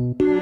Música